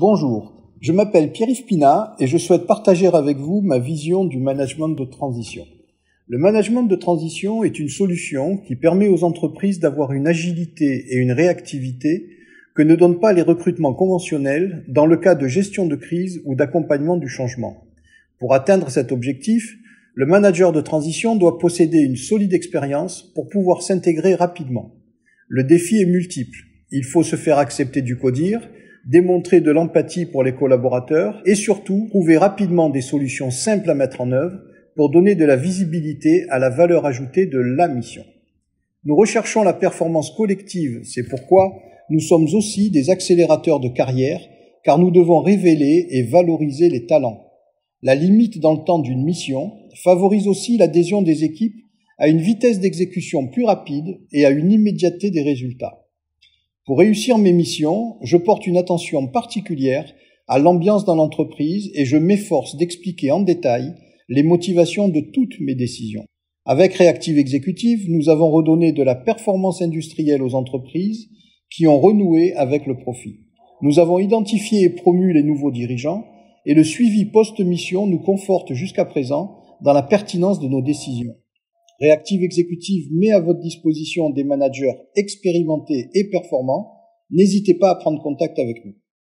Bonjour, je m'appelle Pierre-Yves Pina et je souhaite partager avec vous ma vision du management de transition. Le management de transition est une solution qui permet aux entreprises d'avoir une agilité et une réactivité que ne donnent pas les recrutements conventionnels dans le cas de gestion de crise ou d'accompagnement du changement. Pour atteindre cet objectif, le manager de transition doit posséder une solide expérience pour pouvoir s'intégrer rapidement. Le défi est multiple. Il faut se faire accepter du CODIR, démontrer de l'empathie pour les collaborateurs et surtout trouver rapidement des solutions simples à mettre en œuvre pour donner de la visibilité à la valeur ajoutée de la mission. Nous recherchons la performance collective, c'est pourquoi nous sommes aussi des accélérateurs de carrière car nous devons révéler et valoriser les talents. La limite dans le temps d'une mission favorise aussi l'adhésion des équipes à une vitesse d'exécution plus rapide et à une immédiateté des résultats. Pour réussir mes missions, je porte une attention particulière à l'ambiance dans l'entreprise et je m'efforce d'expliquer en détail les motivations de toutes mes décisions. Avec Reactive Executive, nous avons redonné de la performance industrielle aux entreprises qui ont renoué avec le profit. Nous avons identifié et promu les nouveaux dirigeants et le suivi post-mission nous conforte jusqu'à présent dans la pertinence de nos décisions. Reactive Executive met à votre disposition des managers expérimentés et performants. N'hésitez pas à prendre contact avec nous.